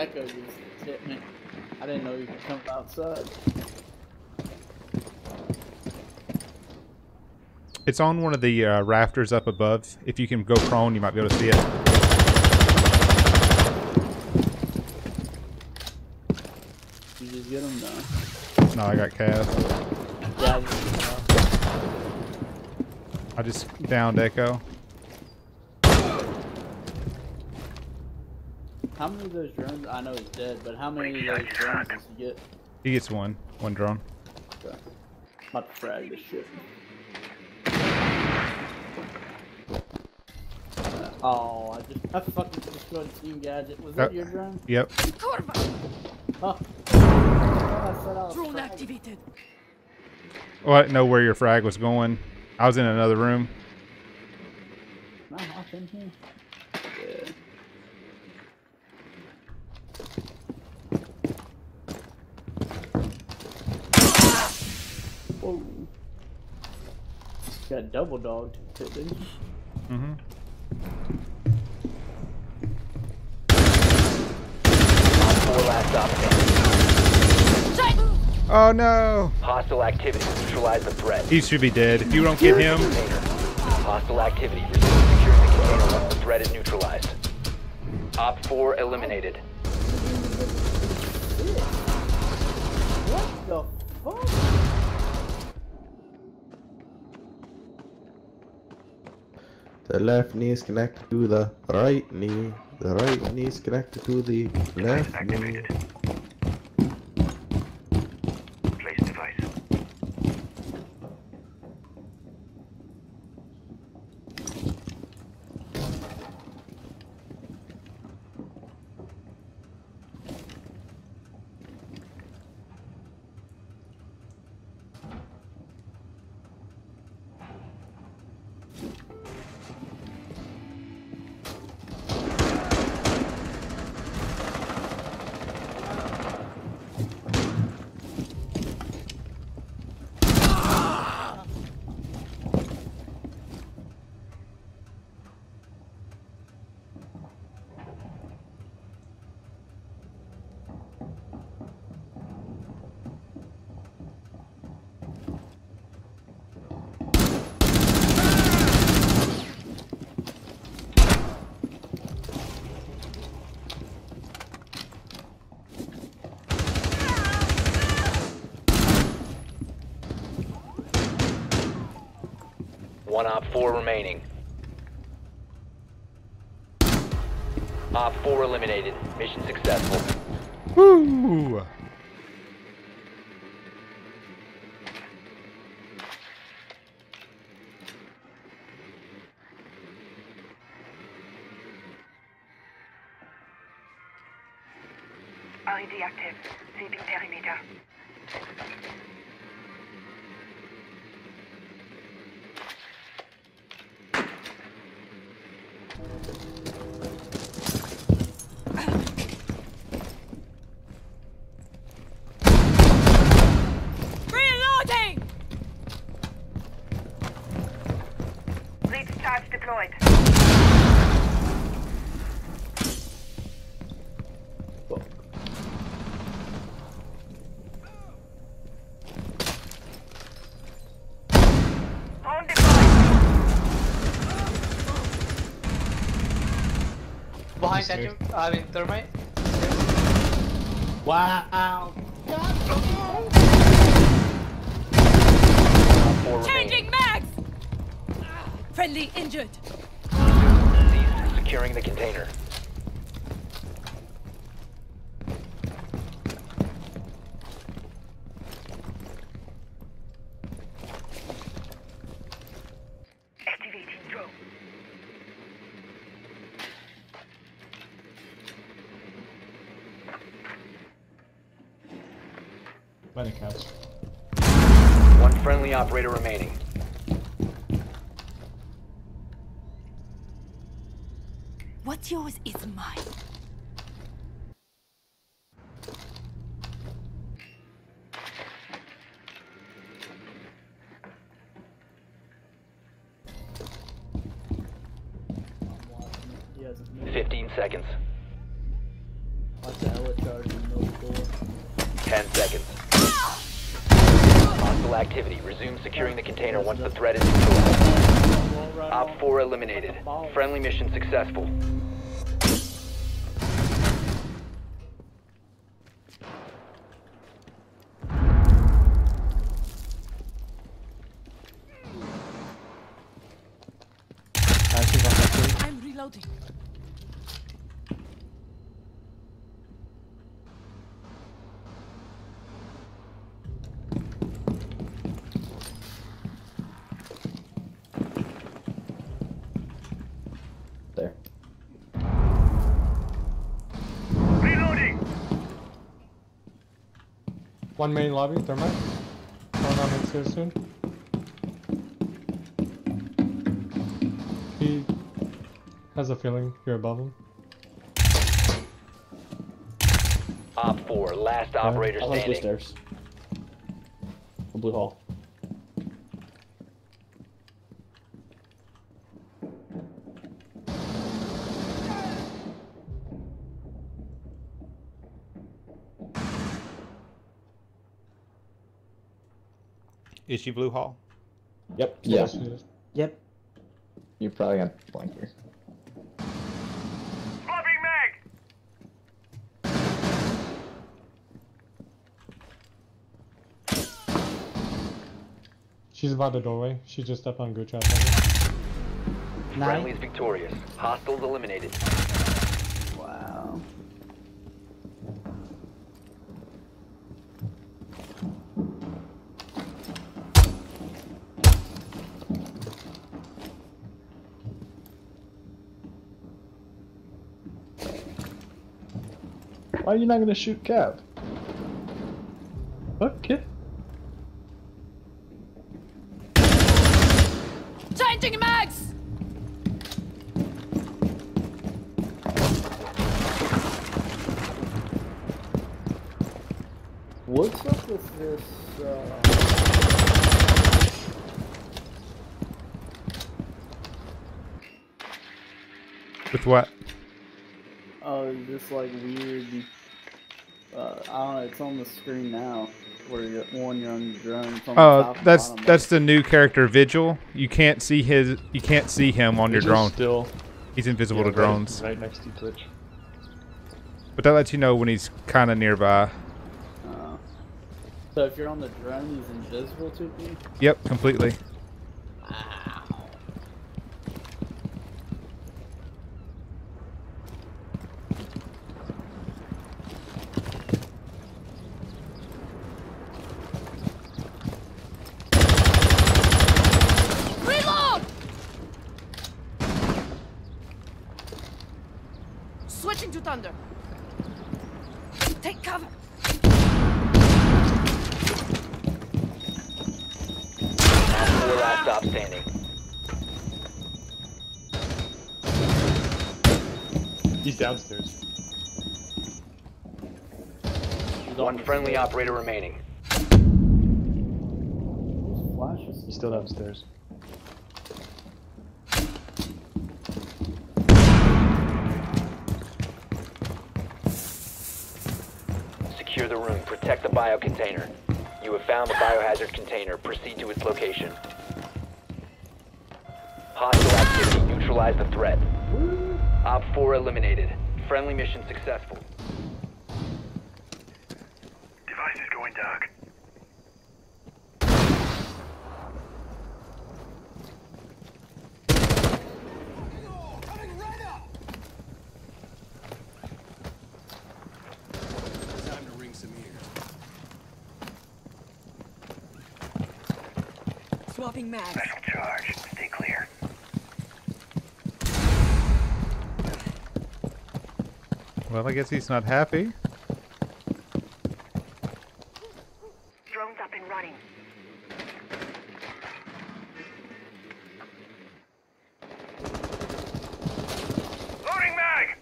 Echo just hit me. I didn't know you could come outside. It's on one of the uh, rafters up above. If you can go prone, you might be able to see it. You just get him now. No, I got Cav. Yeah. I just, uh, I just downed Echo. How many of those drones? I know he's dead, but how many of those drones does he get? He gets one. One drone. Okay. About to frag this shit. Uh, Oh, I just I fucking destroyed Team Gadget. Was that Uh, your drone? Yep. Oh. I said I was Drone fragging. activated. Well, I didn't know where your frag was going. I was in another room. Can I hop in here? Whoa. Got double dogged, didn't you? Mm-hmm. Four last stop standing. Oh no! Hostile activity. Neutralize the threat. He should be dead. If you don't get him, Hostile activity. Resume securing the container once the threat is neutralized. OpFor eliminated. The left knee is connected to the right knee. The right knee is connected to the left knee. One OpFor remaining. OpFor eliminated. Mission successful. woo! RED active. Sweeping perimeter. Behind statue. I mean, thermite. Wow. Op 4 remaining. Changing mags! Friendly injured. Securing the container. One friendly operator remaining. What's yours is mine. He hasn't moved. 15 seconds. I Watch Activity. Resume securing the container once the threat is neutralized. OpFor eliminated. Friendly mission successful. One main lobby, thermite. Going on upstairs soon. He has a feeling you're above him. OpFor, last operator standing. I like blue stairs. The blue hall. Is she Blue Hall? Yep. Yeah. Yeah. Yep. You're probably got blank here. She's by the doorway. She just stepped on good trap. Friendly's victorious. Hostiles eliminated. Why are you not gonna shoot Cap? Okay. Changing mags! What's up with this? Uh... With what? Oh, this like weird. Uh, I don't know. It's on the screen now. Where you're one, you're on your drone. It's Oh, that's bottom. that's the new character Vigil. You can't see his. You can't see him on your drone. Still. He's invisible yeah, to drones. Right, right next to Twitch. But that lets you know when he's kind of nearby. Uh, so if you're on the drone, he's invisible to you. Yep, completely. Reload! Switching to thunder. Take cover. OpFor last stop standing. He's downstairs. One friendly operator remaining. He's still downstairs. Secure the room. Protect the bio container. You have found the biohazard container. Proceed to its location. Hostile activity. Neutralize the threat. Op 4 eliminated. Friendly mission successful. Device is going dark. Swapping mags. Special charge. Stay clear. Well, I guess he's not happy. Drones up and running. Loading mag!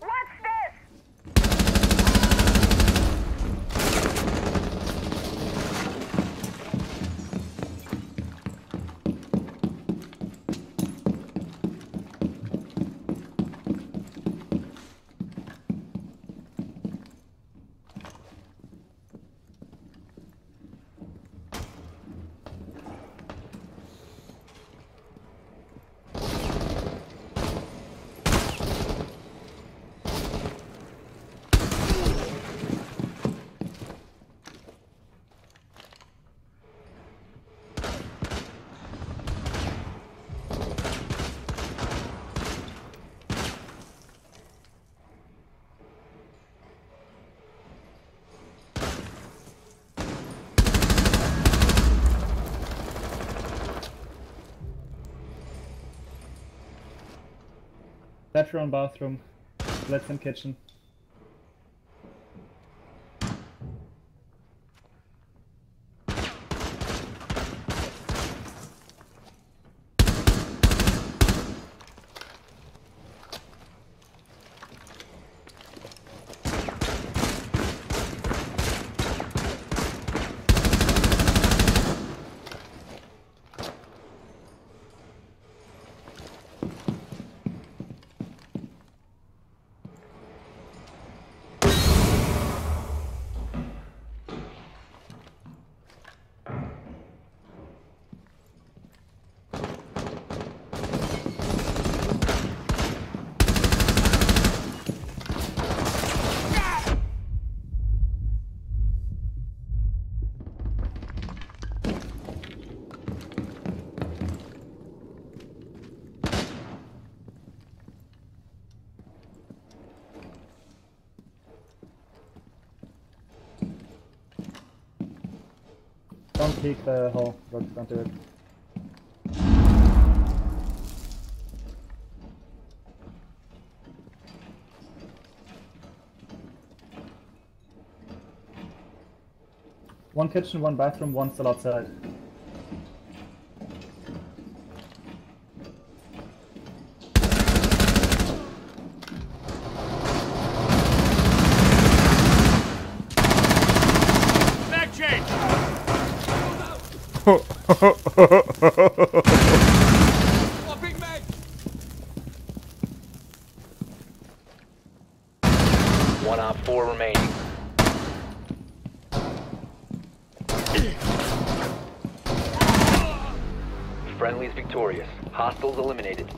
What's this? Bedroom, bathroom. In kitchen. Peek the uh, hole. Don't, don't do it. One kitchen, one bathroom, one still outside. Swapping mag! One op four remaining. Friendly's victorious. Hostiles eliminated.